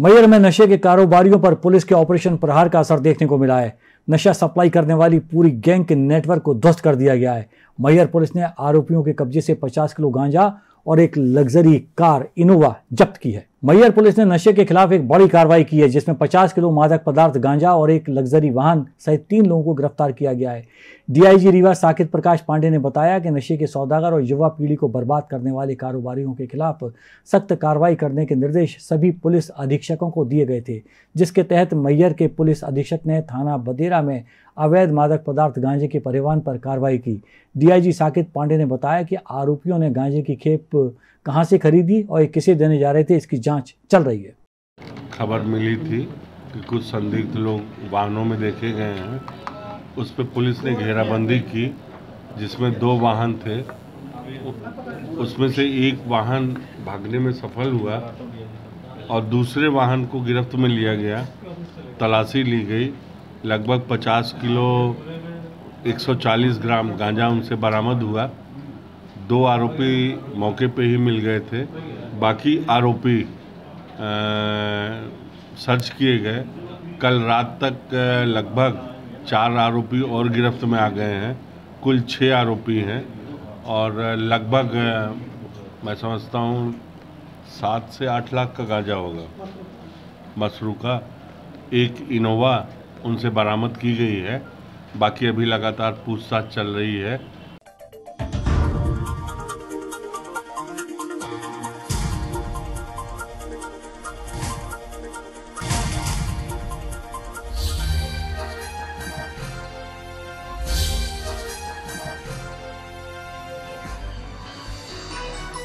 मैयर में नशे के कारोबारियों पर पुलिस के ऑपरेशन प्रहार का असर देखने को मिला है। नशा सप्लाई करने वाली पूरी गैंग के नेटवर्क को ध्वस्त कर दिया गया है। मैयर पुलिस ने आरोपियों के कब्जे से 50 किलो गांजा और एक लग्जरी कार इनोवा जब्त की है। मैयर पुलिस ने नशे के खिलाफ एक बड़ी कार्रवाई की है, जिसमें 50 किलो मादक पदार्थ, गांजा और एक लग्जरी वाहन सहित तीन लोगों को गिरफ़्तार किया गया है। डीआईजी रीवा साकित प्रकाश पांडे ने बताया कि नशे के सौदागर और युवा पीढ़ी को बर्बाद करने वाले कारोबारियों के खिलाफ सख्त कार्रवाई करने के निर्देश सभी पुलिस अधीक्षकों को दिए गए थे, जिसके तहत मैयर के पुलिस अधीक्षक ने थाना बदेरा में अवैध मादक पदार्थ, गांजे के परिवहन पर कार्रवाई की। डीआईजी साकित पांडे ने बताया कि आरोपियों ने गांजे की खेप कहाँ से खरीदी और ये किसे देने जा रहे थे, इसकी जाँच चल रही है। खबर मिली थी कि कुछ संदिग्ध लोग वाहनों में देखे गए हैं। उस पर पुलिस ने घेराबंदी की, जिसमें दो वाहन थे। उसमें से एक वाहन भागने में सफल हुआ और दूसरे वाहन को गिरफ्त में लिया गया। तलाशी ली गई। लगभग 50 किलो 140 ग्राम गांजा उनसे बरामद हुआ। दो आरोपी मौके पे ही मिल गए थे। बाकी आरोपी सर्च किए गए। कल रात तक लगभग चार आरोपी और गिरफ्त में आ गए हैं। कुल छः आरोपी हैं और लगभग मैं समझता हूँ सात से आठ लाख का गांजा होगा। मसरू का एक इनोवा उनसे बरामद की गई है। बाकी अभी लगातार पूछताछ चल रही है।